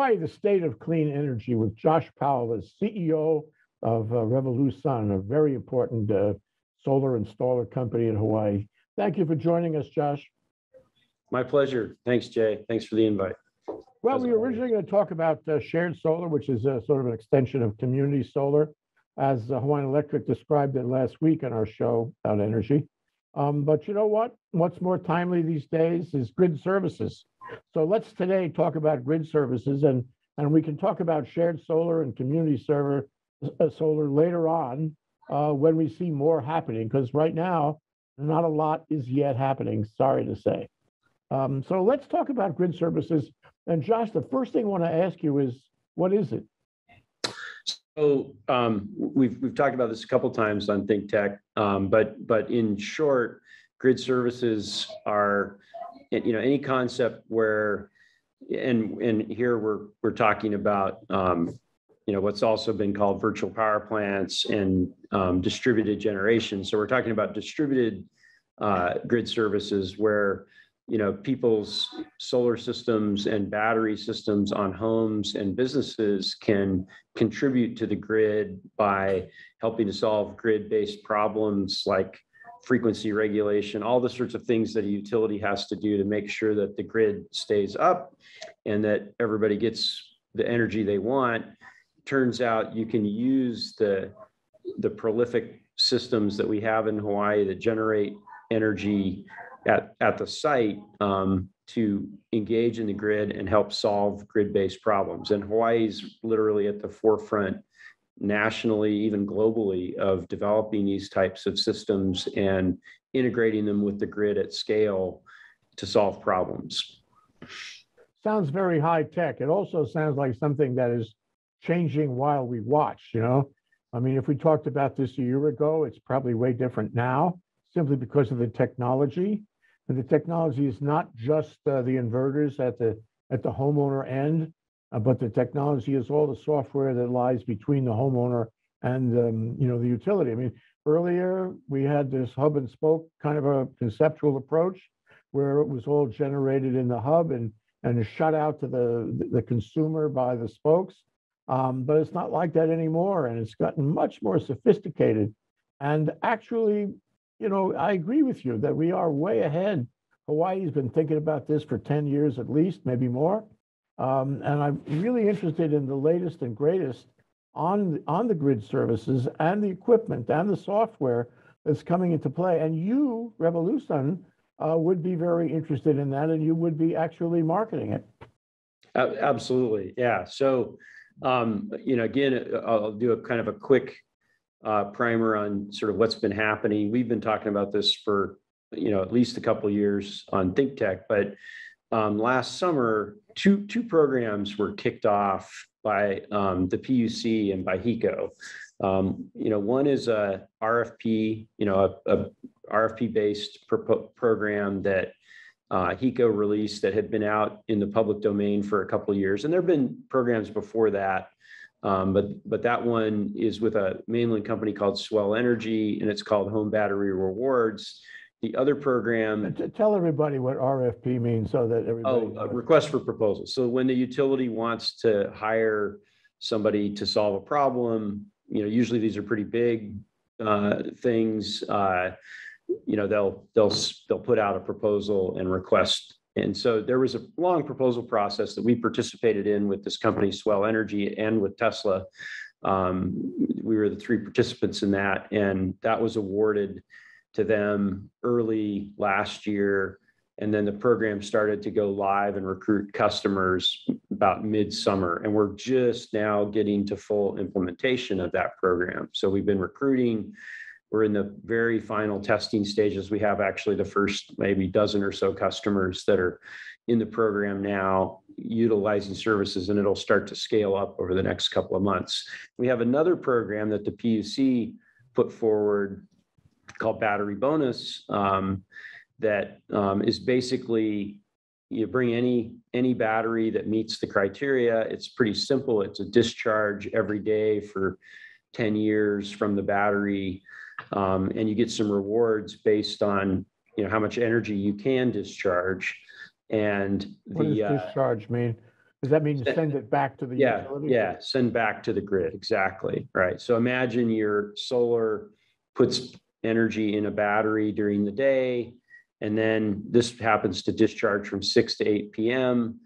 Hawaii, the state of clean energy, with Josh Powell as CEO of uh, RevoluSun, a very important uh, solar installer company in Hawaii. Thank you for joining us, Josh. My pleasure. Thanks, Jay. Thanks for the invite. Well, we were originally going to talk about uh, shared solar, which is a, sort of an extension of community solar, as uh, Hawaiian Electric described it last week on our show about energy. Um, but you know what? What's more timely these days is grid services. So let's today talk about grid services, and and we can talk about shared solar and community server uh, solar later on uh, when we see more happening. Because right now, not a lot is yet happening. Sorry to say. Um, so let's talk about grid services. And Josh, the first thing I want to ask you is, what is it? So um, we've we've talked about this a couple times on Think Tech, um, but but in short, grid services are, you know, any concept where, and and here we're we're talking about, um, you know, what's also been called virtual power plants and um, distributed generation. So we're talking about distributed uh, grid services where you know people's solar systems and battery systems on homes and businesses can contribute to the grid by helping to solve grid-based problems like frequency regulation all the sorts of things that a utility has to do to make sure that the grid stays up and that everybody gets the energy they want. Turns out you can use the the prolific systems that we have in Hawaii that generate energy at, at the site um, to engage in the grid and help solve grid-based problems. And Hawaii's literally at the forefront nationally, even globally, of developing these types of systems and integrating them with the grid at scale to solve problems. Sounds very high tech. It also sounds like something that is changing while we watch, you know? I mean, if we talked about this a year ago, it's probably way different now simply because of the technology. The technology is not just uh, the inverters at the at the homeowner end, uh, but the technology is all the software that lies between the homeowner and um, you know the utility. I mean, earlier we had this hub and spoke kind of a conceptual approach where it was all generated in the hub and and shut out to the the consumer by the spokes. Um, but it's not like that anymore, and it's gotten much more sophisticated. And actually, you know, I agree with you that we are way ahead. Hawaii's been thinking about this for 10 years at least, maybe more. Um, and I'm really interested in the latest and greatest on, on the grid services and the equipment and the software that's coming into play. And you, RevoluSun, uh, would be very interested in that and you would be actually marketing it. Absolutely. Yeah. So, um, you know, again, I'll do a kind of a quick uh, primer on sort of what's been happening. We've been talking about this for you know at least a couple years on Think Tech, but um, last summer two two programs were kicked off by um, the PUC and by HECO. Um, you know, one is a RFP, you know, a, a RFP based pro- program that uh, HECO released that had been out in the public domain for a couple years, and there have been programs before that um, but but that one is with a mainland company called Swell Energy, and it's called Home Battery Rewards. The other program. Tell everybody what RFP means so that everybody. Oh, request for proposal. So when the utility wants to hire somebody to solve a problem, you know, usually these are pretty big uh, things. Uh, you know, they'll they'll they'll put out a proposal and request and so there was a long proposal process that we participated in with this company, Swell Energy, and with Tesla. Um, we were the three participants in that, and that was awarded to them early last year. And then the program started to go live and recruit customers about midsummer. And we're just now getting to full implementation of that program. So we've been recruiting we're in the very final testing stages. We have actually the first maybe dozen or so customers that are in the program now utilizing services and it'll start to scale up over the next couple of months. We have another program that the PUC put forward called Battery Bonus um, that um, is basically you bring any any battery that meets the criteria. It's pretty simple. It's a discharge every day for 10 years from the battery um, and you get some rewards based on you know how much energy you can discharge and the what does uh, discharge mean Does that mean Send- it back to the Yeah, utility? yeah, send back to the grid, exactly, right. So imagine your solar puts energy in a battery during the day. And then this happens to discharge from six to eight PM.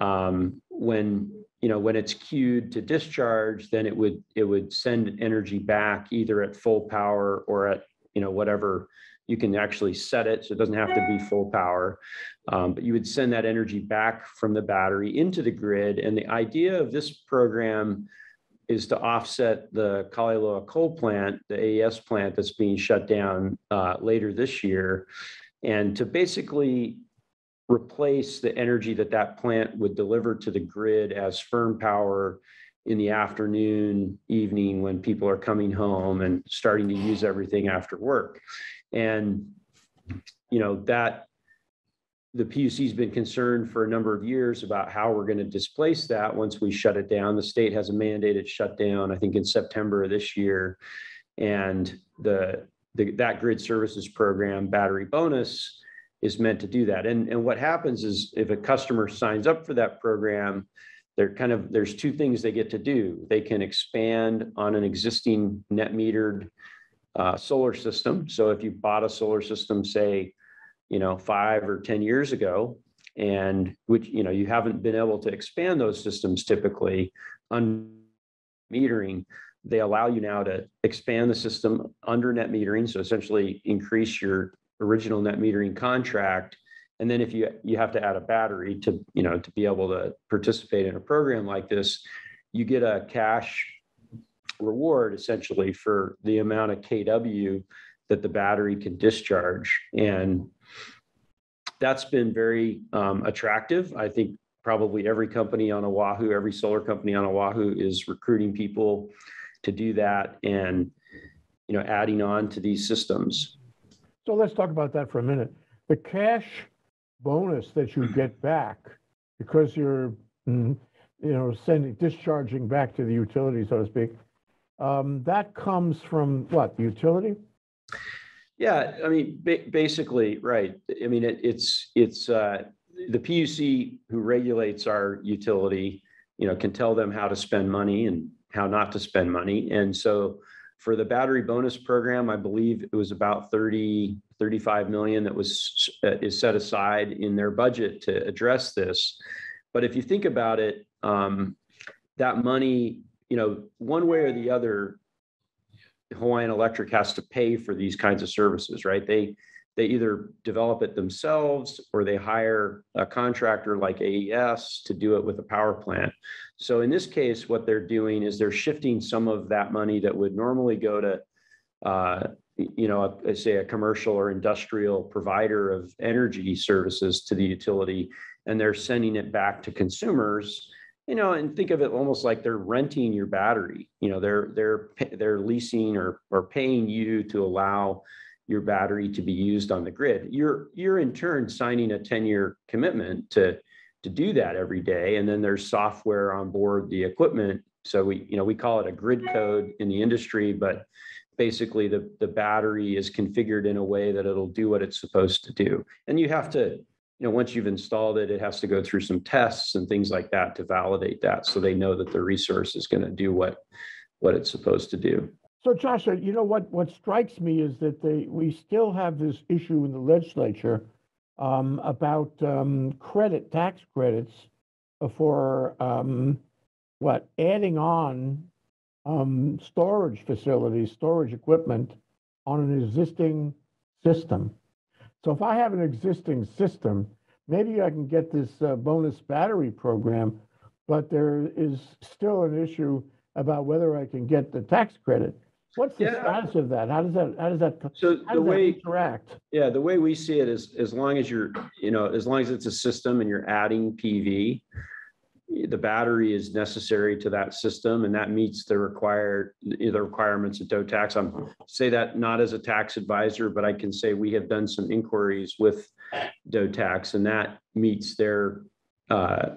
Um, when, you know, when it's queued to discharge, then it would, it would send energy back either at full power or at, you know, whatever. You can actually set it, so it doesn't have to be full power. Um, but you would send that energy back from the battery into the grid. And the idea of this program is to offset the Kalaeloa coal plant, the AES plant that's being shut down uh, later this year, and to basically replace the energy that that plant would deliver to the grid as firm power in the afternoon, evening, when people are coming home and starting to use everything after work. And, you know, that the PUC's been concerned for a number of years about how we're going to displace that once we shut it down. The state has a mandated shutdown, I think in September of this year. And the, the, that grid services program, battery bonus, is meant to do that. And, and what happens is if a customer signs up for that program, they're kind of, there's two things they get to do. They can expand on an existing net metered uh, solar system. So if you bought a solar system, say, you know, five or 10 years ago, and which, you know, you haven't been able to expand those systems typically on metering, they allow you now to expand the system under net metering. So essentially increase your original net metering contract. And then if you, you have to add a battery to, you know, to be able to participate in a program like this, you get a cash reward essentially for the amount of KW that the battery can discharge. And that's been very um, attractive. I think probably every company on Oahu, every solar company on Oahu is recruiting people to do that and, you know, adding on to these systems. So let's talk about that for a minute. The cash bonus that you get back because you're, mm, you know, sending, discharging back to the utility, so to speak, um, that comes from what, the utility? Yeah, I mean, ba- basically, right. I mean, it, it's, it's, uh, the PUC who regulates our utility, you know, can tell them how to spend money and how not to spend money. And so for the battery bonus program, I believe it was about 30, 35 million that was, uh, is set aside in their budget to address this. But if you think about it, um, that money, you know, one way or the other, Hawaiian Electric has to pay for these kinds of services, right? They they either develop it themselves or they hire a contractor like AES to do it with a power plant. So in this case, what they're doing is they're shifting some of that money that would normally go to, uh, you know, a- say a commercial or industrial provider of energy services to the utility, and they're sending it back to consumers you know, and think of it almost like they're renting your battery. You know, they're they're they're leasing or or paying you to allow your battery to be used on the grid. You're you're in turn signing a 10-year commitment to to do that every day. And then there's software on board the equipment. So we, you know, we call it a grid code in the industry, but basically the the battery is configured in a way that it'll do what it's supposed to do. And you have to you know, once you've installed it, it has to go through some tests and things like that to validate that. So they know that the resource is going to do what, what it's supposed to do. So Joshua, you know what, what strikes me is that they, we still have this issue in the legislature um, about um, credit, tax credits for um, what, adding on um, storage facilities, storage equipment on an existing system. So if I have an existing system, maybe I can get this uh, bonus battery program, but there is still an issue about whether I can get the tax credit. What's the Yeah. status of that? How does that, how does that, So how the does that way, interact? yeah, the way we see it is as long as you're, you know, as long as it's a system and you're adding PV, the battery is necessary to that system and that meets the required, the requirements of DOE tax. I'm say that not as a tax advisor, but I can say we have done some inquiries with DOE tax and that meets their, uh,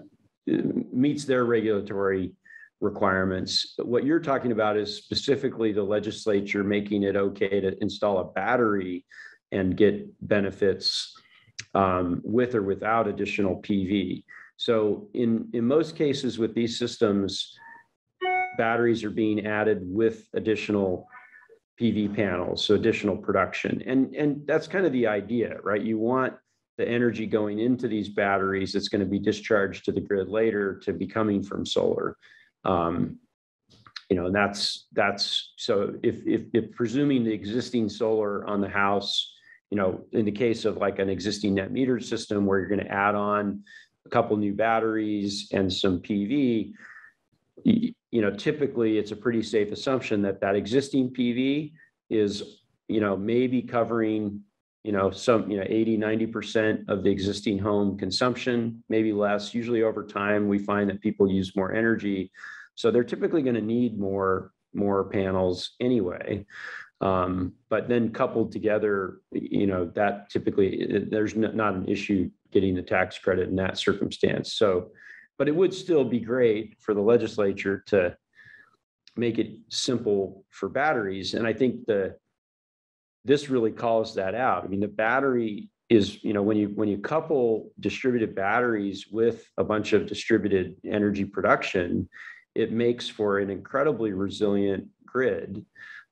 meets their regulatory requirements. But What you're talking about is specifically the legislature making it okay to install a battery and get benefits um, with or without additional PV. So in, in most cases with these systems, batteries are being added with additional PV panels, so additional production. And, and that's kind of the idea, right? You want the energy going into these batteries that's going to be discharged to the grid later to be coming from solar. Um, you know, that's that's so if, if if presuming the existing solar on the house, you know, in the case of like an existing net meter system where you're going to add on a couple new batteries and some PV, you know, typically it's a pretty safe assumption that that existing PV is, you know, maybe covering, you know, some, you know, 80, 90% of the existing home consumption, maybe less. Usually over time, we find that people use more energy. So they're typically going to need more, more panels anyway. Um, but then coupled together, you know, that typically, there's not an issue getting the tax credit in that circumstance. So, but it would still be great for the legislature to make it simple for batteries. And I think the, this really calls that out. I mean, the battery is, you know, when you, when you couple distributed batteries with a bunch of distributed energy production, it makes for an incredibly resilient grid.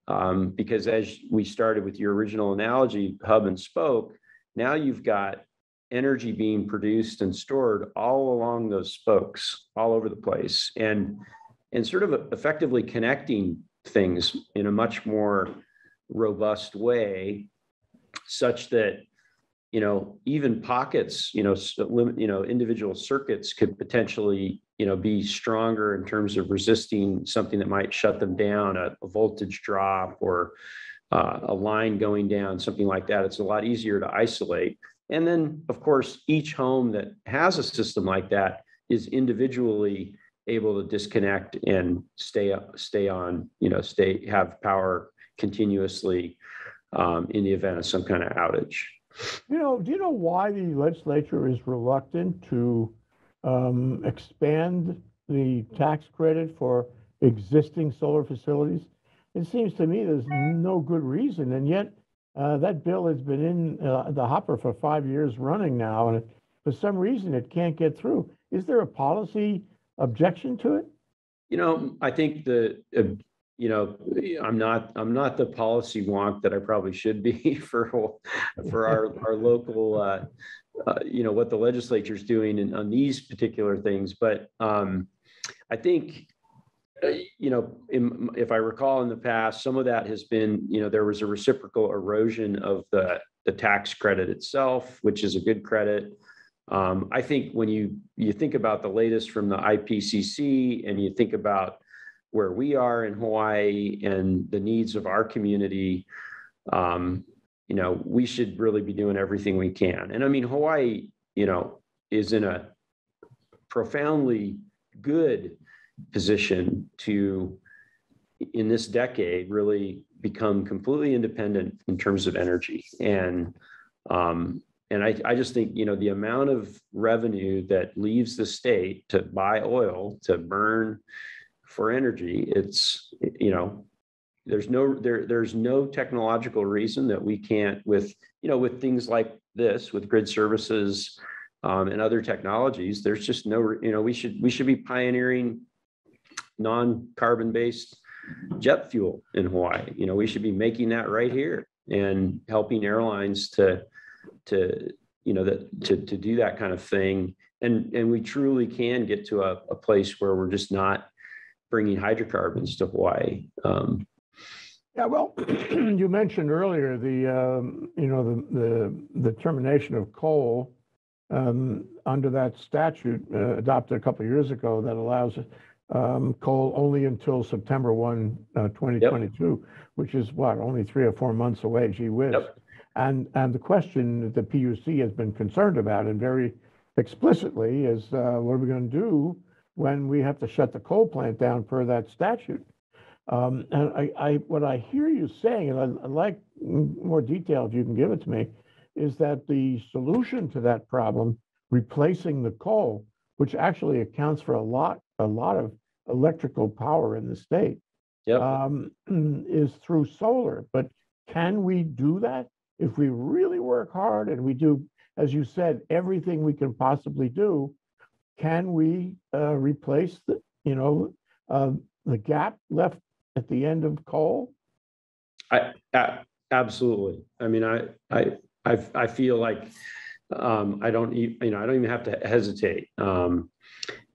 Um, because as we started with your original analogy, hub and spoke, now you've got energy being produced and stored all along those spokes, all over the place, and and sort of effectively connecting things in a much more robust way, such that you know even pockets, you know, limit, you know, individual circuits could potentially you know be stronger in terms of resisting something that might shut them down, a, a voltage drop or uh, a line going down, something like that. It's a lot easier to isolate. And then, of course, each home that has a system like that is individually able to disconnect and stay stay on, you know, stay have power continuously um, in the event of some kind of outage. You know, do you know why the legislature is reluctant to um, expand the tax credit for existing solar facilities? It seems to me there's no good reason, and yet uh, that bill has been in uh, the hopper for five years running now, and for some reason it can't get through. Is there a policy objection to it? You know, I think the, uh, you know, I'm not, I'm not the policy wonk that I probably should be for, for our, our local, uh, uh, you know, what the legislature's doing in, on these particular things. But um, I think, uh, you know, in, if I recall in the past, some of that has been, you know, there was a reciprocal erosion of the, the tax credit itself, which is a good credit. Um, I think when you you think about the latest from the IPCC and you think about where we are in Hawaii and the needs of our community, um, you know, we should really be doing everything we can. And I mean, Hawaii, you know, is in a profoundly good position to, in this decade, really become completely independent in terms of energy. And um, and I, I just think, you know, the amount of revenue that leaves the state to buy oil, to burn for energy, it's, you know, there's no, there, there's no technological reason that we can't with, you know, with things like this, with grid services um, and other technologies, there's just no, you know, we should, we should be pioneering non-carbon based jet fuel in Hawaii. You know, we should be making that right here and helping airlines to, to you know that to to do that kind of thing and and we truly can get to a, a place where we're just not bringing hydrocarbons to hawaii um, Yeah, well, you mentioned earlier the, um, you know, the, the, the termination of coal um, under that statute uh, adopted a couple of years ago that allows um, coal only until September 1, uh, 2022, which is what, only three or four months away, gee whiz. Yep. And, and the question that the PUC has been concerned about and very explicitly is, uh, what are we going to do when we have to shut the coal plant down per that statute? Um, and I, I, what I hear you saying, and I- I'd like more detail if you can give it to me, is that the solution to that problem, replacing the coal, which actually accounts for a lot, a lot of electrical power in the state, yep um, is through solar. But can we do that if we really work hard and we do as you said, everything we can possibly do. Can we uh, replace the, you know, uh, the gap left at the end of coal? A- Absolutely. I mean, I, I, I, I feel like, um, I don't, you know, I don't even have to hesitate. Um,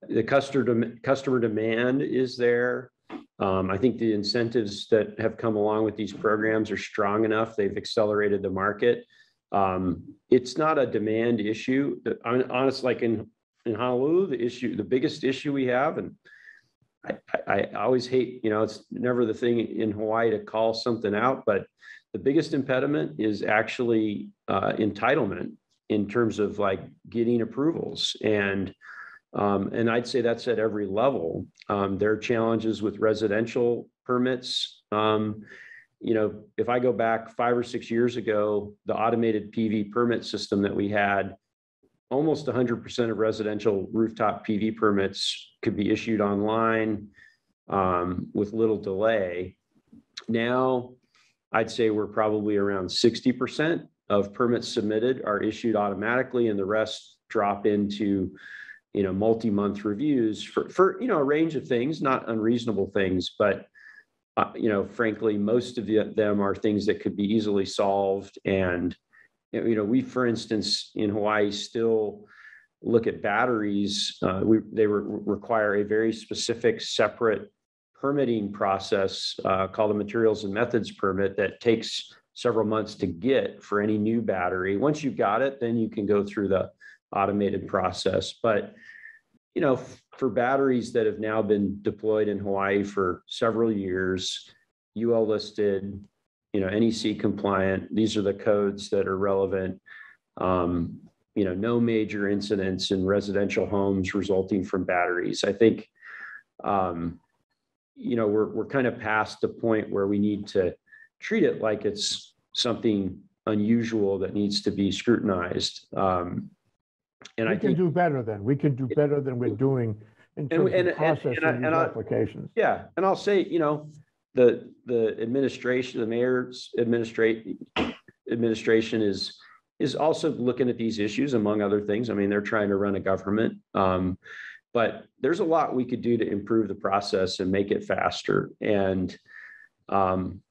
the customer, customer demand is there. Um, I think the incentives that have come along with these programs are strong enough. They've accelerated the market. Um, it's not a demand issue. I mean, honest, like in, in Honolulu, the issue, the biggest issue we have, and I, I, I always hate, you know, it's never the thing in Hawaii to call something out, but the biggest impediment is actually uh, entitlement in terms of like getting approvals and um, and I'd say that's at every level. Um, there are challenges with residential permits. Um, you know, if I go back five or six years ago, the automated PV permit system that we had, almost 100% of residential rooftop PV permits could be issued online um, with little delay. Now, I'd say we're probably around 60% of permits submitted are issued automatically and the rest drop into you know, multi-month reviews for, for, you know, a range of things, not unreasonable things, but uh, you know, frankly, most of the, them are things that could be easily solved. And, you know, we, for instance, in Hawaii still look at batteries. Uh, we, they re- require a very specific, separate permitting process uh, called a materials and methods permit that takes several months to get for any new battery. Once you've got it, then you can go through the automated process. But you know, for batteries that have now been deployed in Hawaii for several years, UL listed, you know, NEC compliant. These are the codes that are relevant. Um, you know, no major incidents in residential homes resulting from batteries. I think, um, you know, we're we're kind of past the point where we need to treat it like it's something unusual that needs to be scrutinized. Um, and I We can think, do better than We can do better than we're doing in And terms and- of and- and I- processing these and I- applications. yeah, and I'll say, you know, the, the administration, the mayor's administrate, administration is, is also looking at these issues among other things. I mean, they're trying to run a government. Um, but there's a lot we could do to improve the process and make it faster. And, um,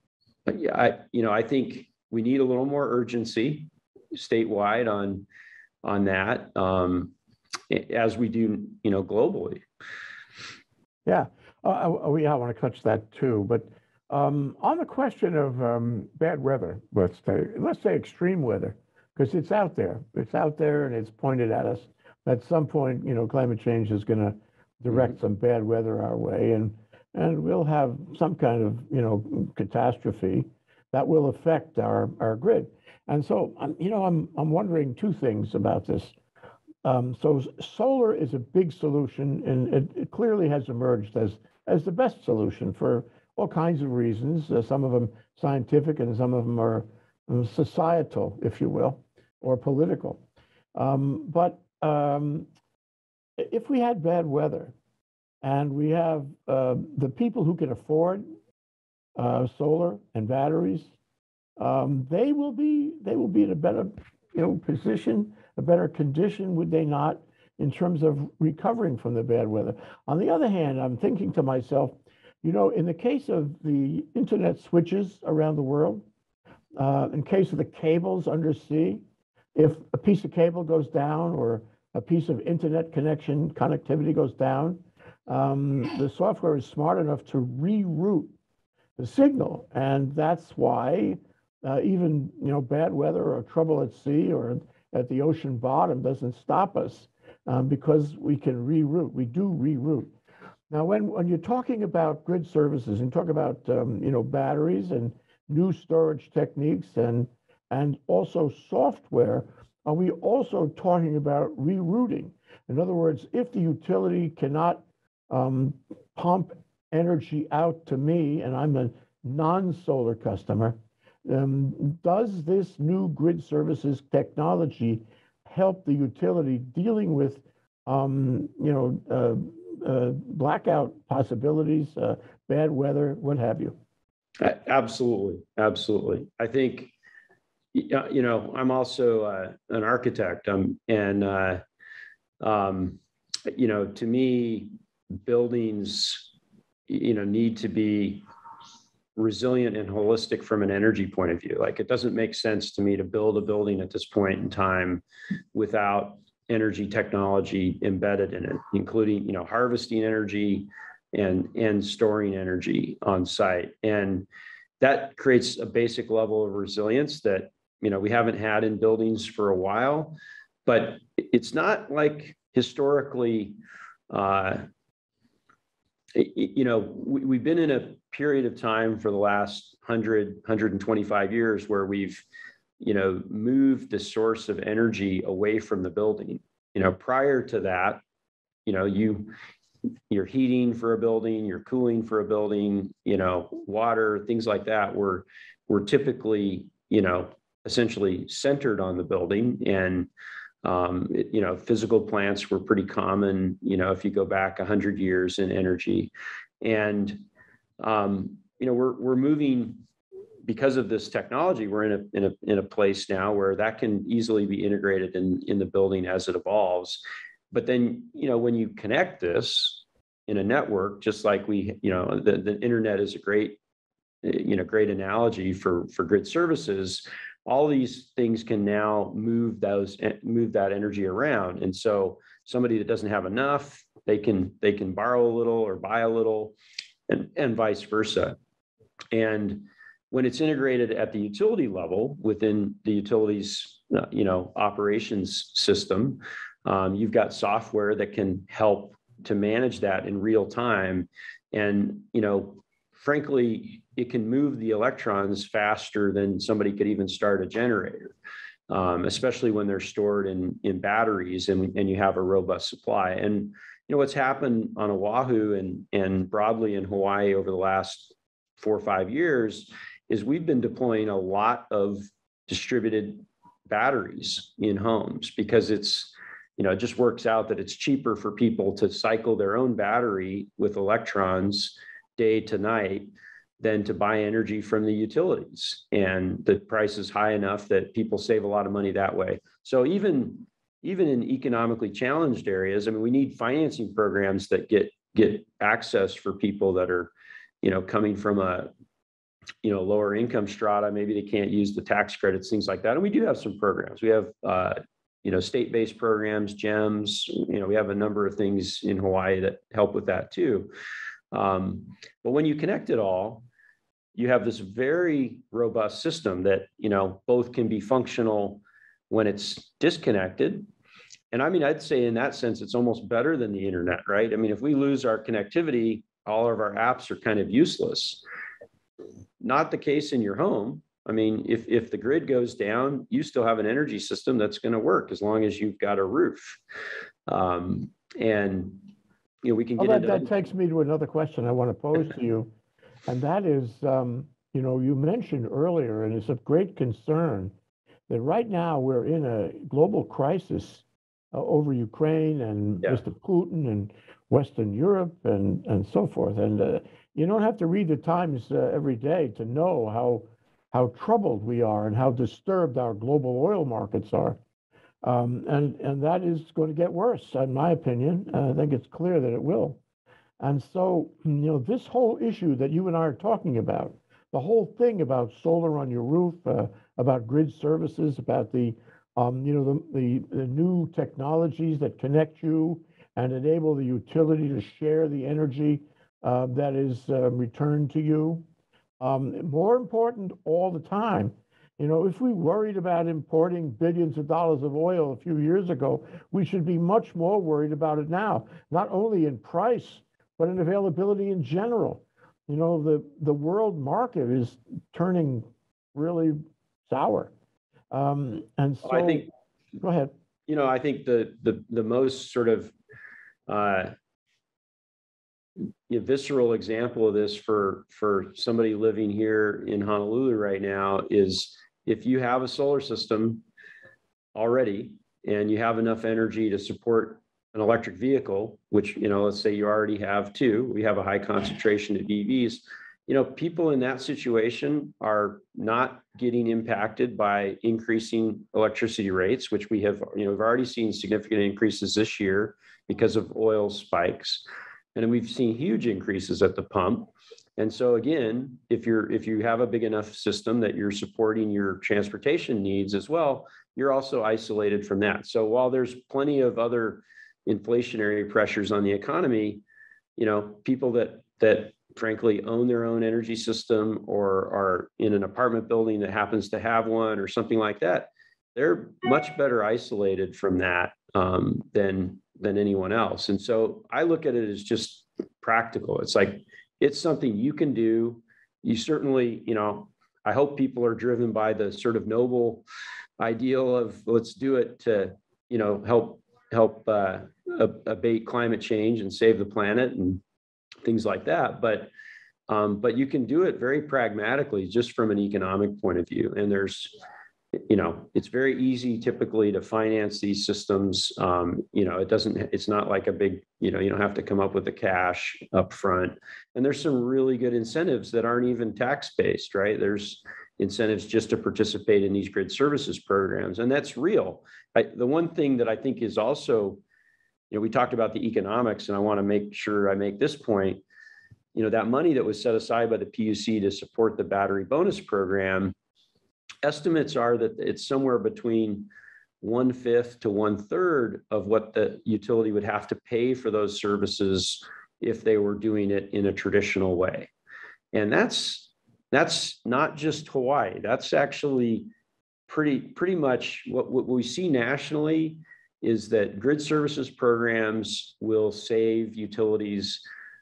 yeah, I, you know, I think we need a little more urgency statewide on, on that, um, as we do, you know, globally. Yeah, uh, we, I want to touch that too, but um, on the question of um, bad weather, let's say, let's say extreme weather, because it's out there, it's out there and it's pointed at us. At some point, you know, climate change is going to direct some bad weather our way, and and we'll have some kind of you know catastrophe that will affect our our grid. And so, um, you know, I'm I'm wondering two things about this. Um, so solar is a big solution, and it, it clearly has emerged as as the best solution for all kinds of reasons. Uh, some of them scientific, and some of them are uh, societal, if you will, or political. Um, but um, if we had bad weather, and we have uh, the people who can afford uh, solar and batteries, um, they will be they will be in a better you know position a better condition, would they not, in terms of recovering from the bad weather? On the other hand, I'm thinking to myself, you know, in the case of the internet switches around the world, uh, in case of the cables undersea, if a piece of cable goes down or a piece of internet connection connectivity goes down, um, the software is smart enough to reroute the signal, and that's why uh, even you know bad weather or trouble at sea or at the ocean bottom doesn't stop us um, because we can reroute. We do reroute. Now, when, when you're talking about grid services and talk about um, you know batteries and new storage techniques and and also software, are we also talking about rerouting? In other words, if the utility cannot um, pump energy out to me and I'm a non-solar customer, um, does this new grid services technology help the utility dealing with, um, you know, uh, uh, blackout possibilities, uh, bad weather, what have you? Absolutely, absolutely. I think, yeah, you know, I'm also uh, an architect. Um, and uh, um, you know, to me, buildings, you know, need to be resilient and holistic from an energy point of view. Like it doesn't make sense to me to build a building at this point in time without energy technology embedded in it, including, you know, harvesting energy and and storing energy on site. And that creates a basic level of resilience that, you know, we haven't had in buildings for a while, but it's not like historically uh, you know, we, we've been in a period of time for the last 100, 125 years where we've, you know, moved the source of energy away from the building. You know, prior to that, you know, you, you're heating for a building, you're cooling for a building, you know, water, things like that were, were typically, you know, essentially centered on the building. And, um, it- you know, physical plants were pretty common, you know, if you go back 100 years in energy. And, um, you know, we're, we're moving, because of this technology, we're in a, in a, in a place now where that can easily be integrated in, in the building as it evolves. But then, you know, when you connect this in a network, just like we, you know, the, the internet is a great, eh, you know, great analogy for, for grid services all these things can now move those eh, move that energy around. And so somebody that doesn't have enough they can they can borrow a little or buy a little and and vice versa. And when it's integrated at the utility level within the utilities uh, you know operations system um, you've got software that can help to manage that in real time. And you know frankly it can move the electrons faster than somebody could even start a generator, um, especially when they're stored in, in batteries and, and you have a robust supply. And you know what's happened on Oahu and, and broadly in Hawaii over the last four or five years is we've been deploying a lot of distributed batteries in homes because it's you know it just works out that it's cheaper for people to cycle their own battery with electrons day to night than to buy energy from the utilities. And the price is high enough that people save a lot of money that way. So even even in economically challenged areas, I mean, we need financing programs that get get access for people that are, you know, coming from a you know lower income strata. Maybe they can't use the tax credits, things like that. And we do have some programs. We have uh, you know state-based programs, GEMS. You know, we have a number of things in Hawaii that help with that too. Um, but when you connect it all, you have this very robust system that you know both can be functional when it's disconnected. And i mean i'd say in that sense it's almost better than the internet right? I mean if we lose our connectivity all of our apps are kind of useless. Not the case in your home. I mean if if the grid goes down you still have an energy system that's going to work as long as you've got a roof. Um, and you know we can Well, get that, into that takes me to another question I want to pose to you. And that is, um, you know, you mentioned earlier, and it's of great concern, that right now we're in a global crisis uh, over Ukraine and Yeah. Mr. Putin and Western Europe and, and so forth. And uh, you don't have to read the Times uh, every day to know how, how troubled we are and how disturbed our global oil markets are. Um, and, and that is going to get worse, in my opinion. I think it's clear that it will. And so, you know, this whole issue that you and I are talking about, the whole thing about solar on your roof, uh, about grid services, about the, um, you know, the, the, the new technologies that connect you and enable the utility to share the energy uh, that is uh, returned to you. Um, more important all the time, you know, if we worried about importing billions of dollars of oil a few years ago, we should be much more worried about it now, not only in price, but in availability in general. You know, the, the world market is turning really sour. Um, and so, I think go ahead. you know, I think the the the most sort of uh, you know, visceral example of this for for somebody living here in Honolulu right now is if you have a solar system already and you have enough energy to support an electric vehicle, which you know, let's say you already have two, we have a high concentration of EVs. you know, people in that situation are not getting impacted by increasing electricity rates, which we have, you know, we've already seen significant increases this year because of oil spikes. And we've seen huge increases at the pump. And so again, if you're if you have a big enough system that you're supporting your transportation needs as well, you're also isolated from that. So while there's plenty of other inflationary pressures on the economy, you know, people that that frankly own their own energy system or are in an apartment building that happens to have one or something like that, they're much better isolated from that um, than than anyone else. And so I look at it as just practical. It's like it's something you can do. You certainly, you know, I hope people are driven by the sort of noble ideal of let's do it to, you know, help help uh, abate climate change and save the planet and things like that. But um, but you can do it very pragmatically, just from an economic point of view. And there's you know, it's very easy typically to finance these systems. Um, you know, it doesn't, it's not like a big, you know, you don't have to come up with the cash up front. And there's some really good incentives that aren't even tax based, right? There's incentives just to participate in these grid services programs. And that's real. I, the one thing that I think is also, you know, we talked about the economics, and I want to make sure I make this point. You know, that money that was set aside by the PUC to support the battery bonus program estimates are that it's somewhere between one fifth to one third of what the utility would have to pay for those services if they were doing it in a traditional way. And that's that's not just Hawaii. That's actually pretty pretty much what, what we see nationally is that grid services programs will save utilities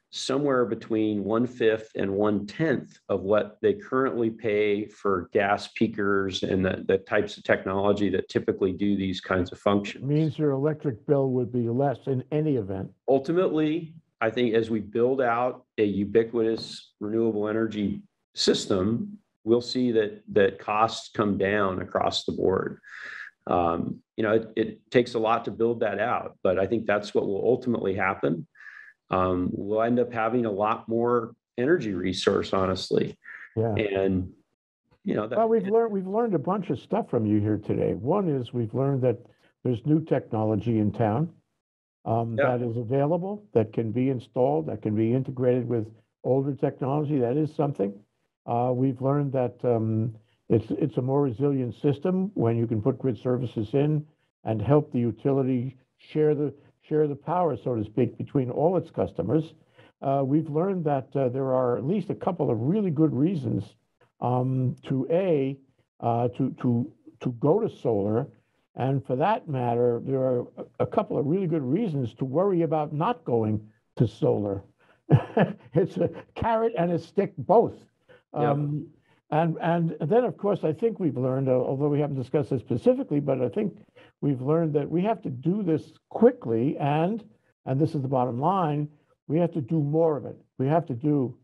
somewhere between one fifth and one tenth of what they currently pay for gas peakers and the, the types of technology that typically do these kinds of functions. Means your electric bill would be less in any event. Ultimately, I think as we build out a ubiquitous renewable energy system, we'll see that that costs come down across the board. Um, you know, it, it takes a lot to build that out, but I think that's what will ultimately happen um, we'll end up having a lot more energy resource, honestly. Yeah. And you know, that, well, we've learned we've learned a bunch of stuff from you here today. One is we've learned that there's new technology in town um, yeah. that is available, that can be installed, that can be integrated with older technology. That is something. Uh, we've learned that um, it's it's a more resilient system when you can put grid services in and help the utility share the share the power, so to speak, between all its customers. Uh, we've learned that uh, there are at least a couple of really good reasons um, to a uh, to to to go to solar, and for that matter, there are a couple of really good reasons to worry about not going to solar. it's a carrot and a stick both. Um, yep. And and then of course I think we've learned, although we haven't discussed this specifically, but I think we've learned that we have to do this quickly and, and this is the bottom line, we have to do more of it. We have to do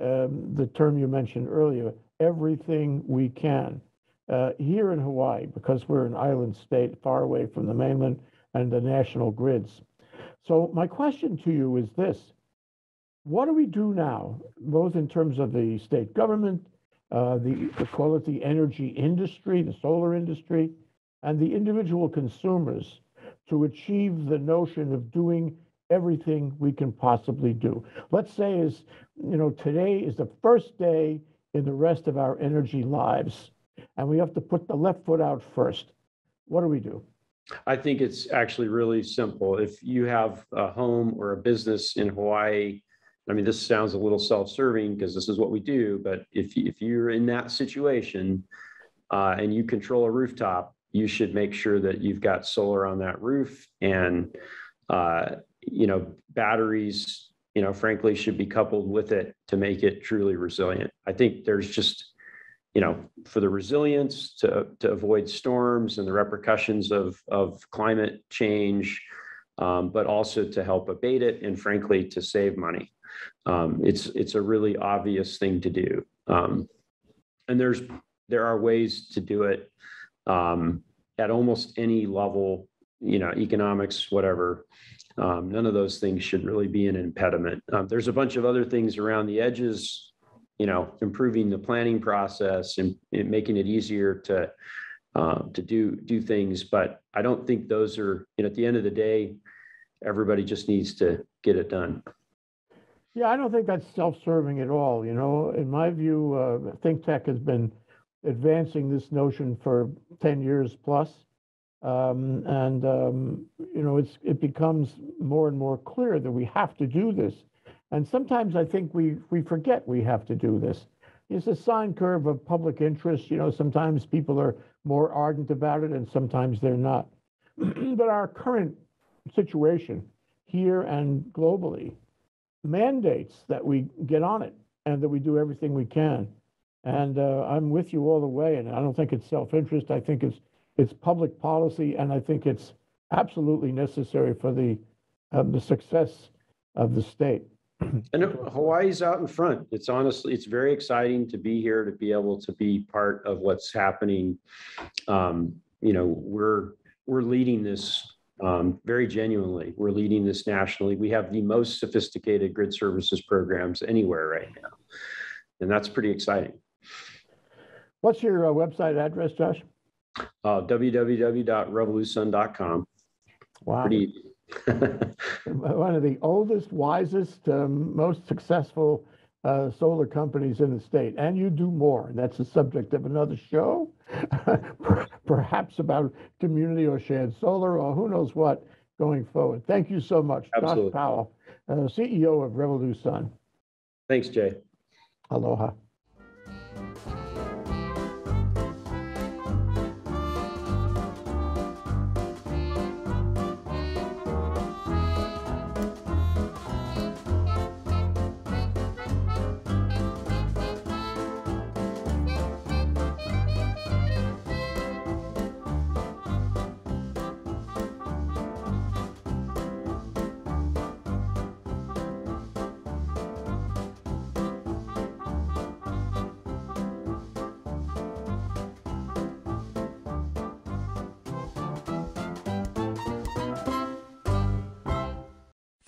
um, the term you mentioned earlier, everything we can. Uh, here in Hawaii, because we're an island state far away from the mainland and the national grids. So my question to you is this. What do we do now, both in terms of the state government, uh, the, the energy industry, the solar industry, and the individual consumers to achieve the notion of doing everything we can possibly do. Let's say is, you know, today is the first day in the rest of our energy lives, and we have to put the left foot out first. What do we do? I think it's actually really simple. If you have a home or a business in Hawaii, I mean, this sounds a little self-serving because this is what we do, but if, if you're in that situation uh, and you control a rooftop, you should make sure that you've got solar on that roof and uh, you know batteries you know frankly should be coupled with it to make it truly resilient. I think there's just you know for the resilience to to avoid storms and the repercussions of of climate change um, but also to help abate it and frankly to save money um, it's it's a really obvious thing to do um, and there's there are ways to do it um, at almost any level, you know, economics, whatever. Um, none of those things should really be an impediment. Um, there's a bunch of other things around the edges you know, improving the planning process and, and making it easier to, uh, to do, do things. But I don't think those are, you know, at the end of the day, everybody just needs to get it done. Yeah, I don't think that's self-serving at all, you know. In my view, uh, Think Tech has been advancing this notion for 10 years plus. Um, and, um, you know, it's, it becomes more and more clear that we have to do this. And sometimes I think we, we forget we have to do this. It's a sine curve of public interest, you know, sometimes people are more ardent about it and sometimes they're not. But our current situation here and globally mandates that we get on it and that we do everything we can. And uh, I'm with you all the way, and I don't think it's self-interest. I think it's it's public policy, and I think it's absolutely necessary for the um, the success of the state. And Hawaii's out in front. It's honestly, it's very exciting to be here, to be able to be part of what's happening. Um, you know, we're, we're leading this um, very genuinely. We're leading this nationally. We have the most sophisticated grid services programs anywhere right now. And that's pretty exciting. What's your uh, website address, Josh? Uh, www.revolusun.com. Wow. Pretty. One of the oldest, wisest, um, most successful uh, solar companies in the state. And you do more. And that's the subject of another show, perhaps about community or shared solar or who knows what going forward. Thank you so much. Absolutely. Josh Powell, uh, CEO of RevoluSun. Thanks, Jay. Aloha.